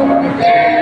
Yeah.